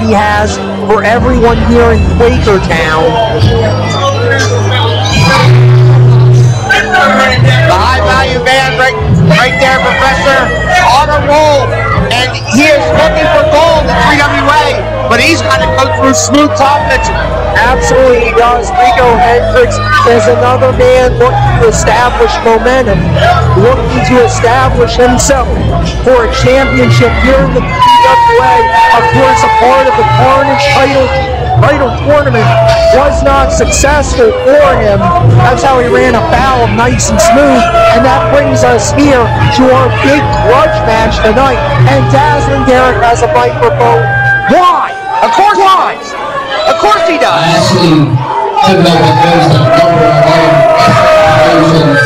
he has for everyone here in Quakertown. The high value band right, right there, Professor, on a roll. And he is looking for gold in 3WA, but he's got to go through smooth pitching. Absolutely he does. Rico Hendrix is another man looking to establish momentum, looking to establish himself for a championship here in the PWA. Of course, a part of the Carnage title title tournament was not successful for him. That's how he ran afoul of nice and smooth. And that brings us here to our big grudge match tonight. And Dazzling Derek has a microphone. Why? Of course does. Of course he I does. actually don't know that number of institutions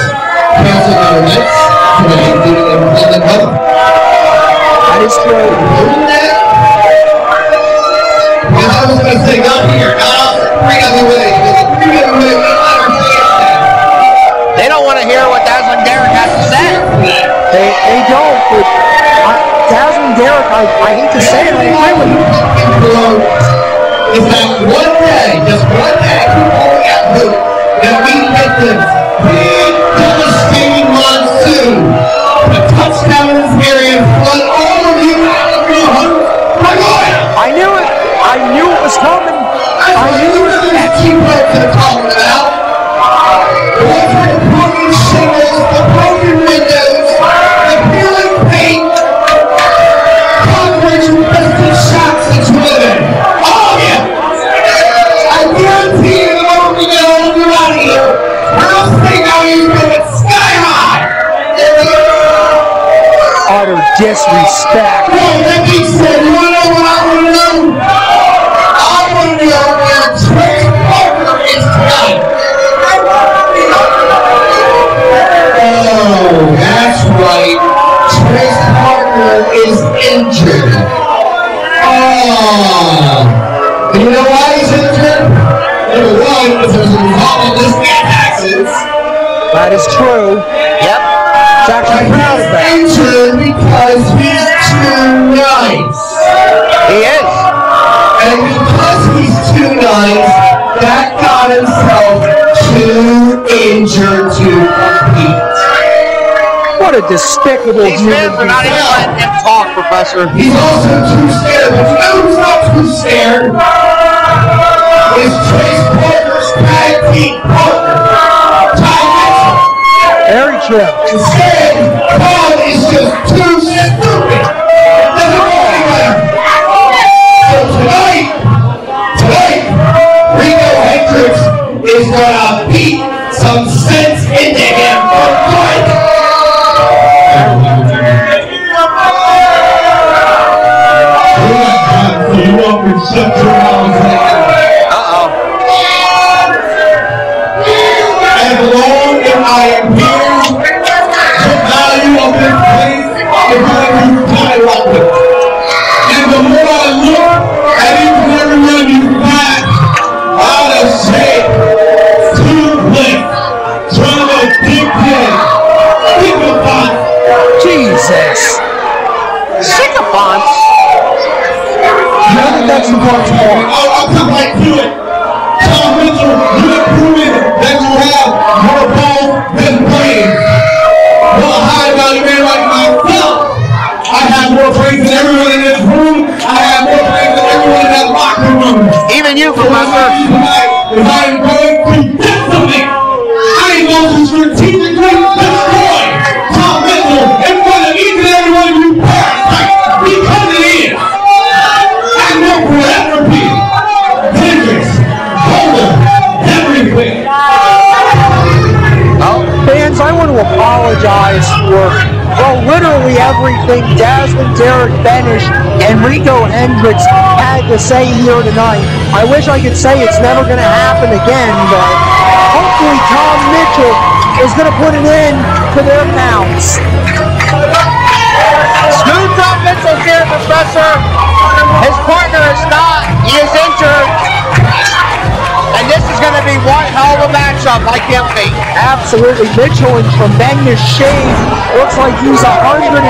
canceling their events today, including Independent Health. That is true. Doing that? I was going to say, not here, not out three other way. Because the three other way, we don't understand. They don't want to hear what Dazzling Derek has to say. They, they don't. But I, Dazzling Derek, I, I hate to say it, but I agree with you. Is that one day, just one day, at Luke, that we get this big, devastating monsoon, the in this area, flood all of you out of your God! I knew it. I knew it was coming. I knew it. that cheap road to the talking about. The ones with the broken shingles, the broken windows, That is true. Yep. He's actually proud of that. Injured because he's too nice. He is. And because he's too nice, that got himself too injured to compete. What a despicable These human fans are not being. even letting him talk, Professor. He's also too scared, but you know who's not too scared? Is Trace Parker's tag team True. Instead, Paul is just too stupid. Doesn't go anywhere. So tonight, tonight, Rico Hendrix is gonna beat some sense into him for good. You want me shut your mouth? Uh-oh. As long as I am here, the. I'll, I'll come right to it. Tom Mitchell, you have proven that you have more balls than brains. Well, a high value man like myself, I have more brains than everyone in this room. I have more brains than everyone in that locker room. Even you, So what I Professor. do I apologize for, well, literally everything Dazzling Derek Benish and Rico Hendrix had to say here tonight. I wish I could say it's never going to happen again, but hopefully Tom Mitchell is going to put an end to their mouths. Smooth Tom Mitchell's here, Professor. His partner is not. He is injured. And this is going to be one hell of a matchup. I can't wait. Absolutely. Mitchell in tremendous shape. Looks like he's 110%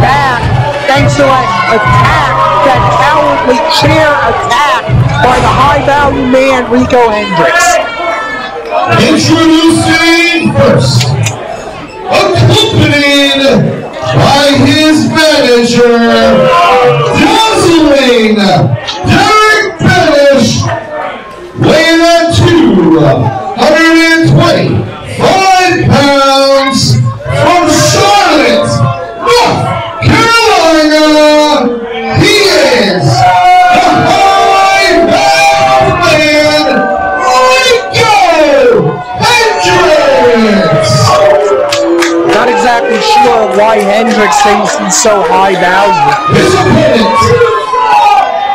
back thanks to an attack, that cowardly chair attack by the high value man Rico Hendrix. Introducing first, accompanied by his manager, dazzling Derek Banish, weighing at 225 pounds from Charlotte, North Carolina. He is the high bound man, Rico Hendrix. Not exactly sure why Hendrix thinks he's so high value. His opponent,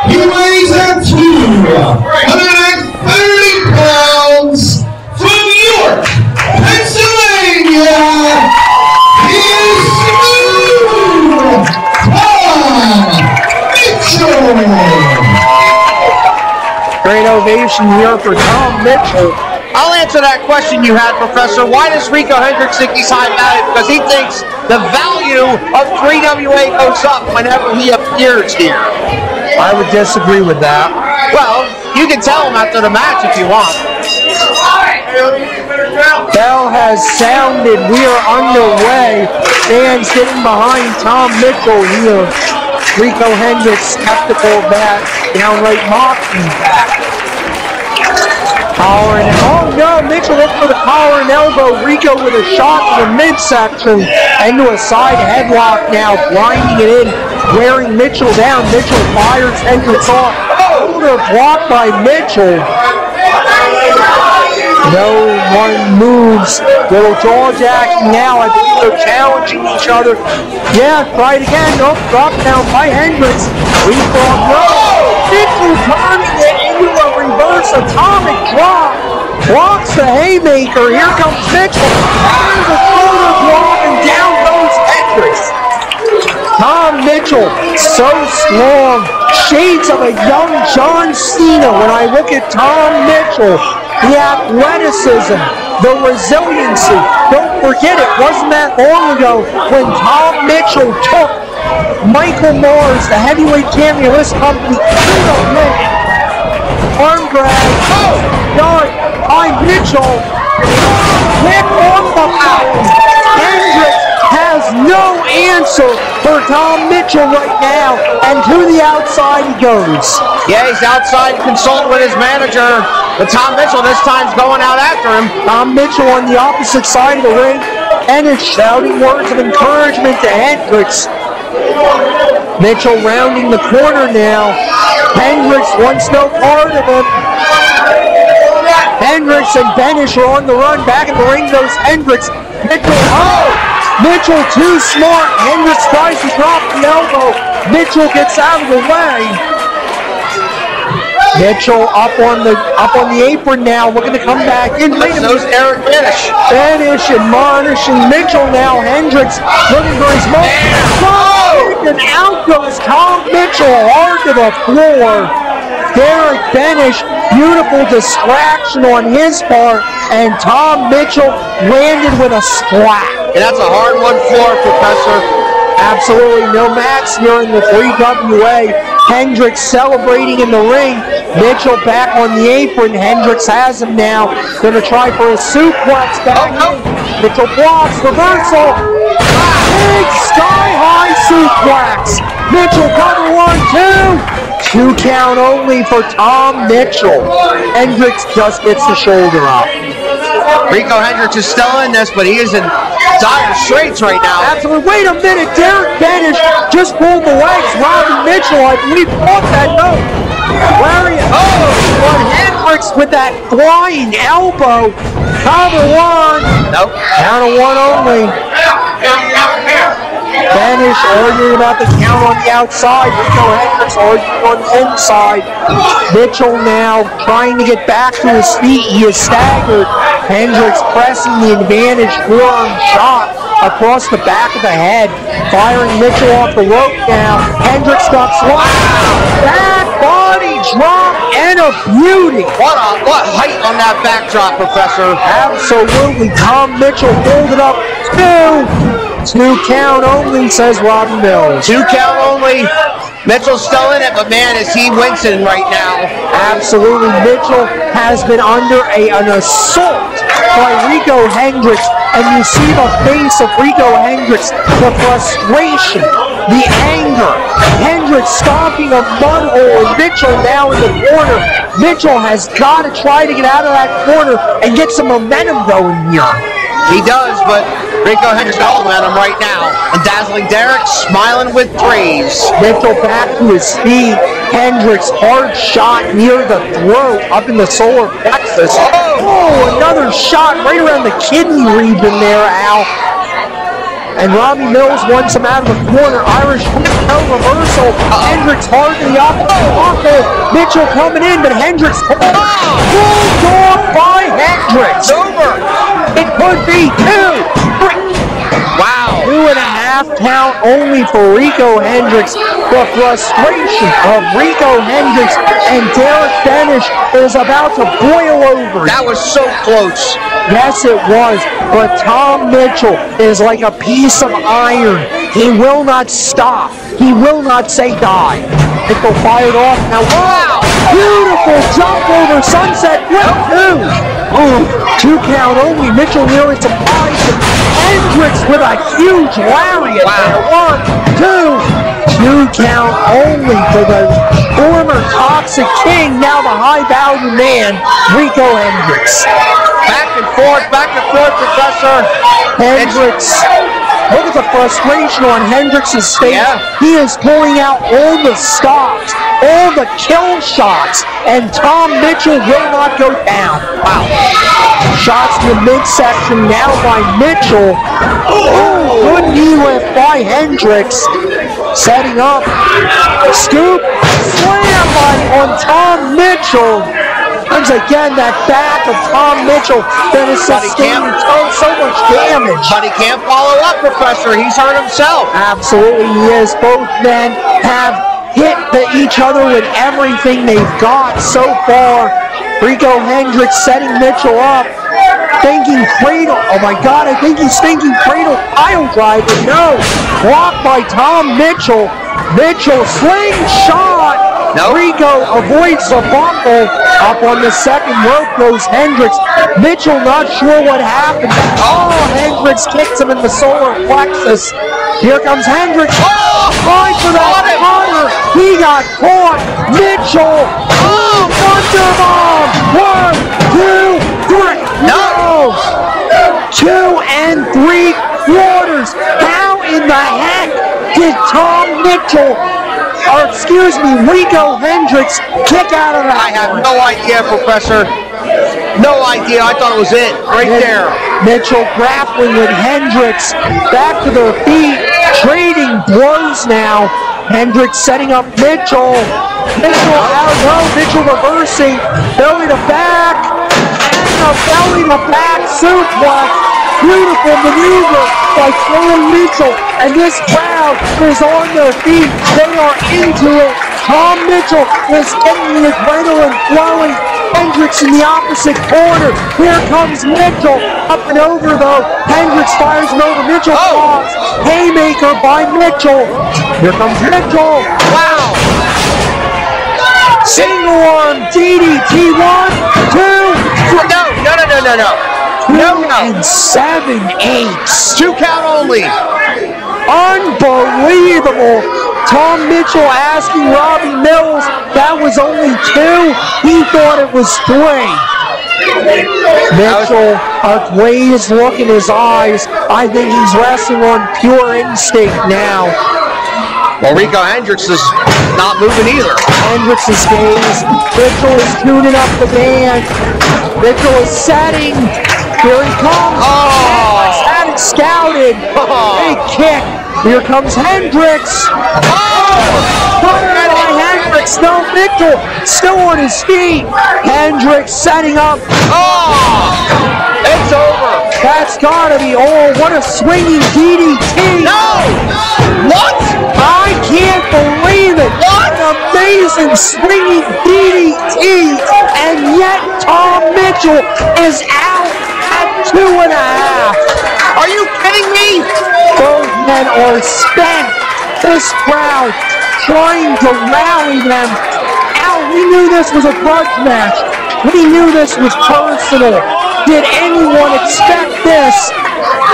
he weighs at 230 Great ovation here for Tom Mitchell. I'll answer that question you had, Professor. Why does Rico Hendrix think he's high value? Because he thinks the value of 3WA goes up whenever he appears here. I would disagree with that. Well, you can tell him after the match if you want. Bell has sounded. We are underway. Fans getting behind Tom Mitchell here. Rico Hendrix of that. Downright mocking. Collar and oh no, Mitchell looked for the power and elbow. Rico with a shot to the midsection into a side headlock now, grinding it in, wearing Mitchell down. Mitchell fires Hendrix off. Shoulder blocked by Mitchell. No one moves. Little jaw jacking now. I believe they're challenging each other. Yeah, try it again. Nope, drop down by Hendrix. Leapfrog, no. Mitchell turning it into a reverse atomic drop. Blocks the haymaker. Here comes Mitchell. There's a shoulder block and down goes Hendrix. Tom Mitchell, so strong. Shades of a young John Cena when I look at Tom Mitchell. The athleticism, the resiliency. Don't forget, it wasn't that long ago when Tom Mitchell took Michael Mars, the heavyweight champion of this company, to the limit. Arm drag. Oh, done by Mitchell. Kick on the mountain. Hendrix has no answer for Tom Mitchell right now, and to the outside he goes. Yeah, he's outside consulting with his manager. But Tom Mitchell this time's going out after him. Tom Mitchell on the opposite side of the ring, and is shouting words of encouragement to Hendrix. Mitchell rounding the corner now. Hendrix wants no part of him. Hendrix and Benish are on the run. Back in the ring goes Hendrix. Mitchell, oh! Mitchell too smart. Hendrix tries to drop the elbow. Mitchell gets out of the way. Mitchell up on the up on the apron now, looking to come back in. Knows minute. Eric Banish. Banish admonishing Mitchell now. Hendrix looking for his moment. Oh! And out goes Tom Mitchell hard to the floor. Derek Benish, beautiful distraction on his part, and Tom Mitchell landed with a splat. And that's a hard one for Professor. Absolutely no match here in the 3WA. Hendrix celebrating in the ring. Mitchell back on the apron. Hendrix has him now. Gonna try for a suplex back Oh, in. Mitchell blocks, reversal. Big sky high suplex. Mitchell cover one, two. Two count only for Tom Mitchell. Hendrix just gets the shoulder up. Rico Hendrix is still in this, but he is in dire straits right now. Absolutely. Wait a minute. Derek Benish just pulled the legs. Robin Mitchell, I believe, caught that note. Larry, oh, on Hendrix with that flying elbow. Cover one. Nope. Count of one only. Benish arguing about the count on the outside. Rico Hendrix arguing on the inside. Mitchell now trying to get back to his feet. He is staggered. Hendrix pressing the advantage forearm shot across the back of the head. Firing Mitchell off the rope now. Hendrix got swung. Back body drop and a beauty. What a what height on that backdrop, Professor. Absolutely. Tom Mitchell pulled it up. Two. Two count only, says Robbie Mills. Two count only. Mitchell's still in it, but man, is he wincing right now. Absolutely. Mitchell has been under a, an assault by Rico Hendrix, and you see the face of Rico Hendrix, the frustration, the anger. Hendrix stomping a mud hole, Mitchell now in the corner. Mitchell has got to try to get out of that corner and get some momentum going here. He does, but Rico Hendrix got momentum right now. And Dazzling Derek smiling with praise. Mitchell back to his feet. Hendrix hard shot near the throat, up in the solar plexus. Oh! oh, another shot right around the kidney region there, Al. And Robbie Mills wants him out of the corner. Irish no reversal. Hendrix hard to the opposite. Mitchell coming in, but Hendrix pulled off ah! by Hendrix. over. It could be two. Wow. Two and a half count only for Rico Hendrix. The frustration of Rico Hendrix and Derek Benish is about to boil over. That was so close. Yes, it was. But Tom Mitchell is like a piece of iron. He will not stop. He will not say die. Mitchell fired off. Now, wow! Beautiful jump over Sunset. What two? Ooh, two count only. Mitchell nearly surprised him. Hendrix with a huge lariat there. One, two. Two count only for the former Toxic King, now the high value man, Rico Hendrix. Back and forth, back and forth, Professor. Hendrix. Look at the frustration on Hendrix' face. Yeah. He is pulling out all the stops, all the kill shots, and Tom Mitchell will not go down. Wow. Shots to the midsection now by Mitchell. Oh, good knee lift by Hendrix. Setting up. Scoop. Slam by on Tom Mitchell. Once again, that back of Tom Mitchell that is has But he sustained can't- so, so much damage. But he can't follow up, Professor. He's hurt himself. Absolutely, he is. Both men have hit the, each other with everything they've got so far. Rico Hendrix setting Mitchell up. Thinking cradle. Oh my God, I think he's thinking cradle pile driver. No. Blocked by Tom Mitchell. Mitchell slingshot. No. Rico avoids the bumble. Up on the second rope goes Hendrix. Mitchell not sure what happened. Oh, Hendrix kicks him in the solar plexus. Here comes Hendrix. Oh, for that Got him. corner. He got caught. Mitchell. Oh, Wonder Bomb. One, two, three. No. Two and three quarters. How in the heck did Tom Mitchell, or excuse me, Rico Hendrix kick out of that? I have no idea, Professor. No idea. I thought it was it. Right there. Mitchell grappling with Hendrix. Back to their feet. Trading blows now. Hendrix setting up Mitchell. Mitchell out. No, Mitchell reversing. Belly to back. And a belly to back suplex. Beautiful maneuver by Cole Mitchell. And this crowd is on their feet. They are into it. Tom Mitchell is getting the adrenaline flowing. Hendrix in the opposite corner. Here comes Mitchell. Up and over though. Hendrix fires him over. Mitchell Oh. falls. Haymaker by Mitchell. Here comes Mitchell. Wow. Single arm DDT. One, two, No, no, no, no, no, no. No, two, no. and seven eights. Two count only. Unbelievable. Tom Mitchell asking Robbie Mills, that was only two. He thought it was three. Mitchell, a glazed look in his eyes. I think he's wrestling on pure instinct now. Well, Rico Hendrix is not moving either. Hendrix' gaze. Mitchell is tuning up the band. Mitchell is setting. Here he comes. Oh. Had it scouted. Oh. Big kick. Here comes Hendrix. Oh! Covered by Hendrix. No, Mitchell still on his feet. Hendrix setting up. Oh. It's over. That's gotta be all. What a swinging DDT. No. What? I can't believe it. What an amazing swinging DDT. And yet Tom Mitchell is out at two and a half. Are you kidding me? Both men are spent. This crowd trying to rally them. Al, we knew this was a grudge match. We knew this was personal. Did anyone expect this?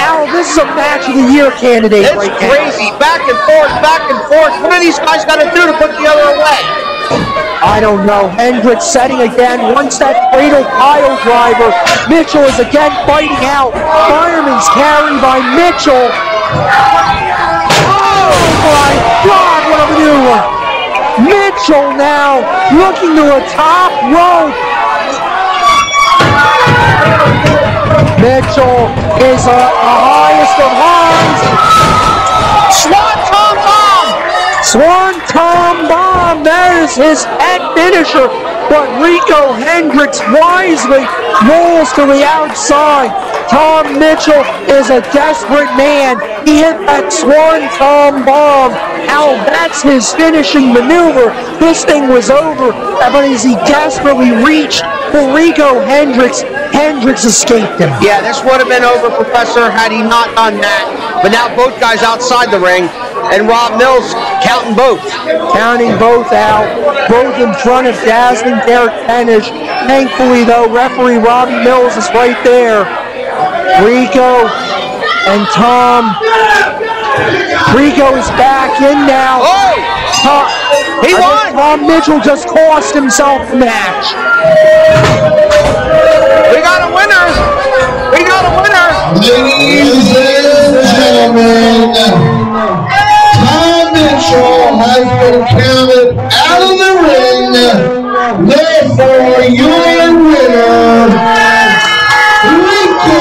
Al, this is a match of the year candidate It's right now. crazy. Back and forth, back and forth. What are these guys got to do to put the other away? I don't know. Hendrix setting again. Once that cradle pile driver. Mitchell is again fighting out. Fireman's carry by Mitchell. Oh my God, what a maneuver. Mitchell now looking to a top rope. Mitchell is a highest of highs. Swan Tom Bomb. Swan Tom Bomb, that is his head finisher. But Rico Hendrix wisely rolls to the outside. Tom Mitchell is a desperate man. He hit that Swanton Bomb. Al, that's his finishing maneuver. This thing was over. But as he desperately reached for Rico Hendrix, Hendrix escaped him. Yeah, this would have been over, Professor, had he not done that. But now both guys outside the ring, and Rob Mills counting both. counting both out, both in front of dazzling Derek Penish. Thankfully, though, referee Robbie Mills is right there. Rico and Tom. Rico is back in now. Oh! Tom, He I think won! Tom Mitchell just cost himself the match. We got a winner! We got a winner! Tom Mitchell has been counted out of the ring. Therefore, your winner, Rico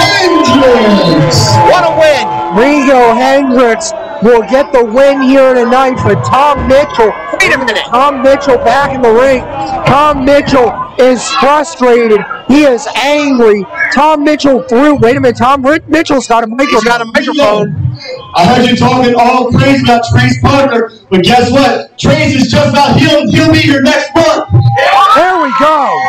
Hendrix. What a win! Rico Hendrix will get the win here tonight for Tom Mitchell. Wait a minute. Tom Mitchell back in the ring. Tom Mitchell is frustrated. He is angry. Tom Mitchell threw. Wait a minute. Tom Ri- Mitchell's got a microphone. He's got a microphone. I heard you talking all crazy about Trace Parker, but guess what? Trace is just about he'll he'll be here next month. There we go.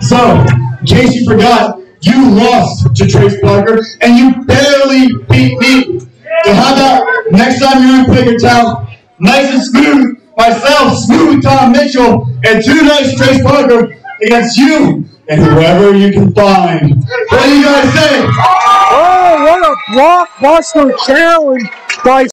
So, in case you forgot, you lost to Trace Parker and you barely beat me. So how about next time you're in Quakertown, nice and smooth, myself, smooth Tom Mitchell, and two nice Trace Parker against you and whoever you can find. What do you guys say? Oh, what a blockbuster challenge by